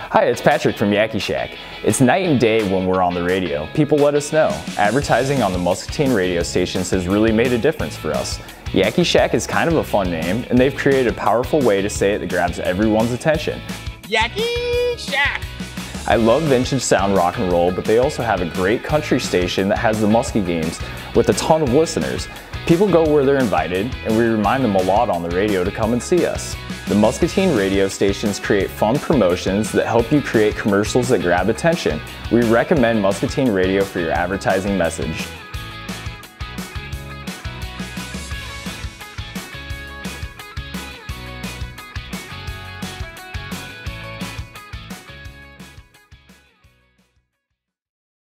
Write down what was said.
Hi, it's Patrick from Yacky Shack. It's night and day when we're on the radio. People let us know. Advertising on the Muscatine radio stations has really made a difference for us. Yacky Shack is kind of a fun name, and they've created a powerful way to say it that grabs everyone's attention. Yacky Shack! I love vintage sound rock and roll, but they also have a great country station that has the Muskie games with a ton of listeners. People go where they're invited, and we remind them a lot on the radio to come and see us. The Muscatine radio stations create fun promotions that help you create commercials that grab attention. We recommend Muscatine Radio for your advertising message.